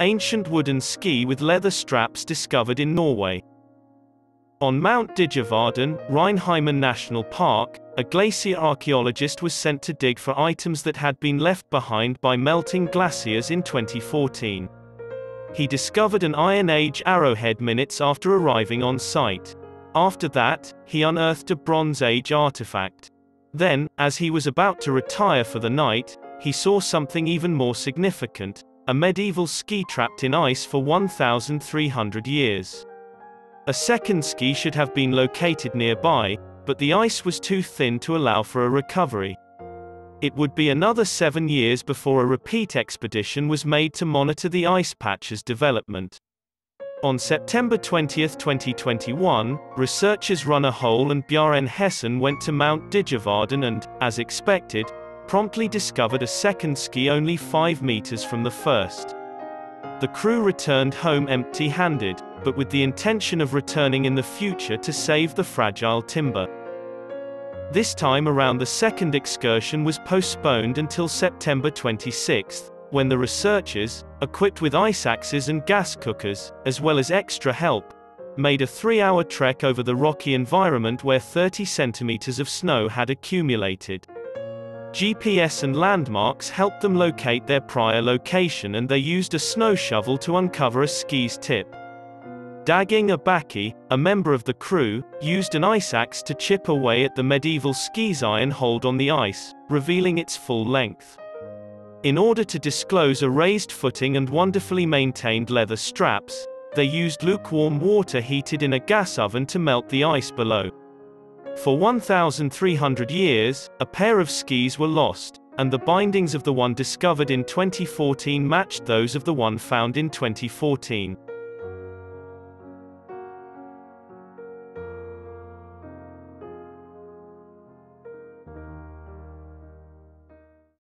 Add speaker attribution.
Speaker 1: ancient wooden ski with leather straps discovered in Norway. On Mount Digervarden, Reinheimen National Park, a glacier archaeologist was sent to dig for items that had been left behind by melting glaciers in 2014. He discovered an Iron Age arrowhead minutes after arriving on site. After that, he unearthed a Bronze Age artifact. Then, as he was about to retire for the night, he saw something even more significant, a medieval ski trapped in ice for 1,300 years. A second ski should have been located nearby, but the ice was too thin to allow for a recovery. It would be another seven years before a repeat expedition was made to monitor the ice patch's development. On September 20, 2021, researchers Runar Hole and Bjarne Hessen went to Mount Digervarden and, as expected, promptly discovered a second ski only 5 meters from the first. The crew returned home empty-handed, but with the intention of returning in the future to save the fragile timber. This time around the second excursion was postponed until September 26, when the researchers, equipped with ice axes and gas cookers, as well as extra help, made a three-hour trek over the rocky environment where 30 centimeters of snow had accumulated. GPS and landmarks helped them locate their prior location and they used a snow shovel to uncover a ski's tip. Dag Inge Bakke, a member of the crew, used an ice axe to chip away at the medieval ski's iron hold on the ice, revealing its full length. In order to disclose a raised footing and wonderfully maintained leather straps, they used lukewarm water heated in a gas oven to melt the ice below. For 1,300 years, a pair of skis were lost, and the bindings of the one discovered in 2014 matched those of the one found in 2014.